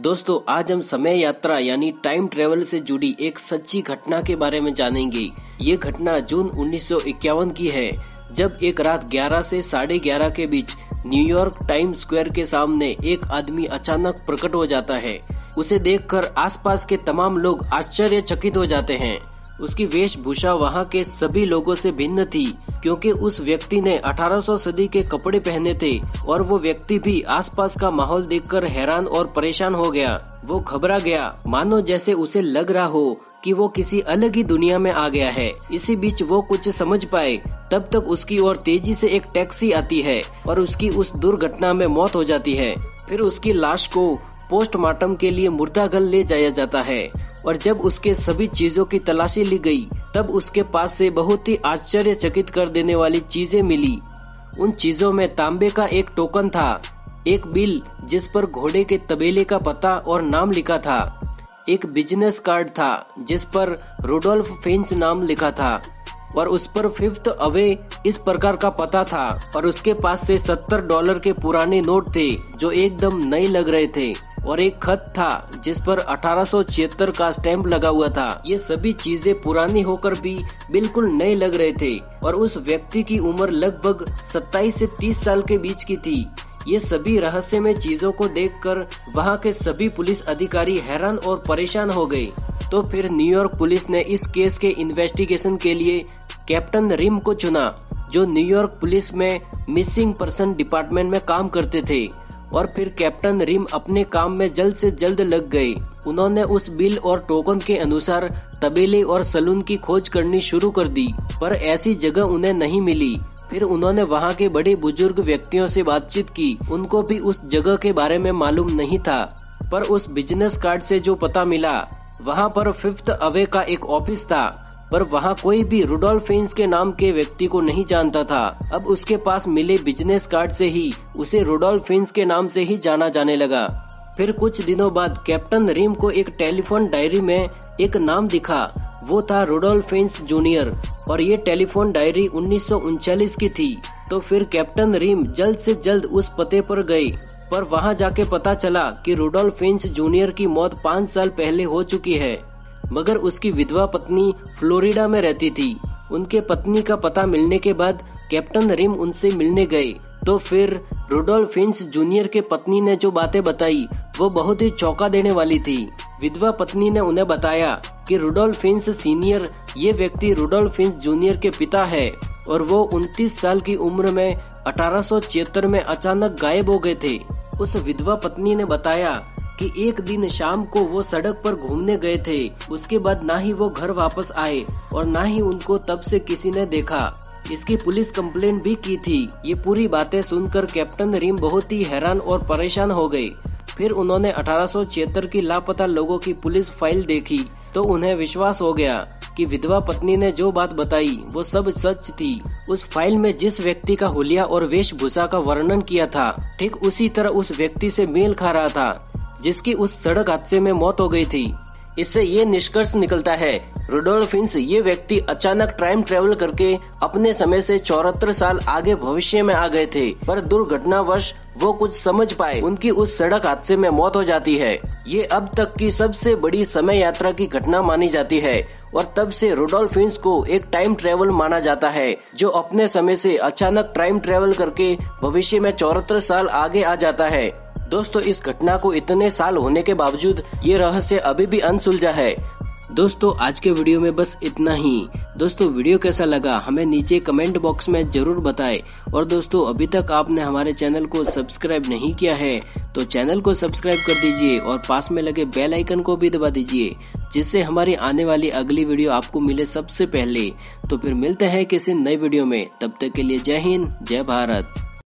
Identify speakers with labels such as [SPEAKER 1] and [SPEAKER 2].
[SPEAKER 1] दोस्तों, आज हम समय यात्रा यानी टाइम ट्रेवल से जुड़ी एक सच्ची घटना के बारे में जानेंगे। ये घटना जून 1951 की है, जब एक रात 11 से साढ़े ग्यारह के बीच न्यूयॉर्क टाइम स्क्वायर के सामने एक आदमी अचानक प्रकट हो जाता है। उसे देखकर आसपास के तमाम लोग आश्चर्यचकित हो जाते हैं। उसकी वेशभूषा वहाँ के सभी लोगों से भिन्न थी, क्योंकि उस व्यक्ति ने 1800 सदी के कपड़े पहने थे, और वो व्यक्ति भी आसपास का माहौल देखकर हैरान और परेशान हो गया। वो घबरा गया। मानो जैसे उसे लग रहा हो कि वो किसी अलग ही दुनिया में आ गया है। इसी बीच वो कुछ समझ पाए। तब तक उसकी ओर तेज़ी से एक टैक्सी आती है, और उसकी उस दुर्घटना में मौत हो जाती है। फिर उसकी लाश को पोस्टमार्टम के लिए मुर्दाघर ले जाया जाता है। और जब उसके सभी चीज़ों की तलाशी ली गई, तब उसके पास से बहुत ही आश्चर्यचकित कर देने वाली चीज़ें मिली। उन चीज़ों में तांबे का एक टोकन था, एक बिल जिस पर घोड़े के तबेले का पता और नाम लिखा था। एक बिज़नेस कार्ड था, जिस पर रोडोल्फ फेंस नाम लिखा था, और उस पर फिफ्थ अवे इस प्रकार का पता था, और उसके पास से सत्तर डॉलर के पुराने नोट थे, जो एकदम नए लग रहे थे। और एक खत था, जिस पर अठारह सौ छिहत्तर का स्टैंप लगा हुआ था। ये सभी चीज़ें पुरानी होकर भी बिल्कुल नए लग रहे थे, और उस व्यक्ति की उम्र लगभग 27 से 30 साल के बीच की थी। ये सभी रहस्यमय चीज़ों को देखकर वहाँ के सभी पुलिस अधिकारी हैरान और परेशान हो गए। तो फिर न्यूयॉर्क पुलिस ने इस केस के इन्वेस्टिगेशन के लिए कैप्टन रिम को चुना, जो न्यूयॉर्क पुलिस में मिसिंग पर्सन डिपार्टमेंट में काम करते थे। और फिर कैप्टन रिम अपने काम में जल्द से जल्द लग गए। उन्होंने उस बिल और टोकन के अनुसार तबेले और सलून की खोज करनी शुरू कर दी, पर ऐसी जगह उन्हें नहीं मिली। फिर उन्होंने वहाँ के बड़े बुज़ुर्ग व्यक्तियों से बातचीत की। उनको भी उस जगह के बारे में मालूम नहीं था। पर उस बिज़नेस कार्ड से जो पता मिला, वहाँ पर फिफ्थ अवे का एक ऑफ़िस था। पर वहाँ कोई भी रुडोल्फिन्स के नाम के व्यक्ति को नहीं जानता था। अब उसके पास मिले बिज़नेस कार्ड से ही, उसे रुडोल्फिन्स के नाम से ही जाना जाने लगा। फिर कुछ दिनों बाद कैप्टन रिम को एक टेलीफोन डायरी में एक नाम दिखा। वो था रुडोल्फिन्स जूनियर और ये टेलीफोन डायरी उन्नीस की थी। तो फिर कैप्टन रिम जल्द से जल्द उस पते पर गए पर वहाँ जाके पता चला कि रुडोल्फिन्स जूनियर की मौत पाँच साल पहले हो चुकी है। मगर उसकी विधवा पत्नी फ्लोरिडा में रहती थी। उनके पत्नी का पता मिलने के बाद कैप्टन रिम उनसे मिलने गए। तो फिर रुडोल्फिन्स जूनियर के पत्नी ने जो बातें बताई, वो बहुत ही चौंका देने वाली थी। विधवा पत्नी ने उन्हें बताया कि रुडोल्फिन्स सीनियर, ये व्यक्ति रुडोल्फिन्स जूनियर के पिता है और वो 29 साल की उम्र में अठारह सौ छिहत्तर में अचानक गायब हो गए थे। उस विधवा पत्नी ने बताया कि एक दिन शाम को वो सड़क पर घूमने गए थे। उसके बाद ना ही वो घर वापस आए और ना ही उनको तब से किसी ने देखा। इसकी पुलिस कंप्लेंट भी की थी। ये पूरी बातें सुनकर कैप्टन रिम बहुत ही हैरान और परेशान हो गए। फिर उन्होंने अठारह सौ छिहत्तर की लापता लोगों की पुलिस फ़ाइल देखी तो उन्हें विश्वास हो गया कि विधवा पत्नी ने जो बात बताई, वो सब सच थी। उस फ़ाइल में जिस व्यक्ति का हुलिया और वेशभूषा का वर्णन किया था, ठीक उसी तरह उस व्यक्ति से मेल खा रहा था। जिसकी उस सड़क हादसे में मौत हो गई थी। इससे ये निष्कर्ष निकलता है रुडोल्फिन्स ये व्यक्ति अचानक टाइम ट्रेवल करके अपने समय से चौहत्तर साल आगे भविष्य में आ गए थे, पर दुर्घटनावश वो कुछ समझ पाए। उनकी उस सड़क हादसे में मौत हो जाती है। ये अब तक की सबसे बड़ी समय यात्रा की घटना मानी जाती है, और तब से रुडोल्फिन्स को एक टाइम ट्रेवल माना जाता है, जो अपने समय से अचानक टाइम ट्रेवल करके भविष्य में चौहत्तर साल आगे आ जाता है। दोस्तों, इस घटना को इतने साल होने के बावजूद ये रहस्य अभी भी अनसुलझा है। दोस्तों, आज के वीडियो में बस इतना ही। दोस्तों, वीडियो कैसा लगा, हमें नीचे कमेंट बॉक्स में ज़रूर बताएँ। और दोस्तों, अभी तक आपने हमारे चैनल को सब्सक्राइब नहीं किया है तो चैनल को सब्सक्राइब कर दीजिए और पास में लगे बेल आइकन को भी दबा दीजिए, जिससे हमारी आने वाली अगली वीडियो आपको मिले सबसे पहले। तो फिर मिलते हैं किसी नई वीडियो में। तब तक के लिए जय हिंद, जय भारत।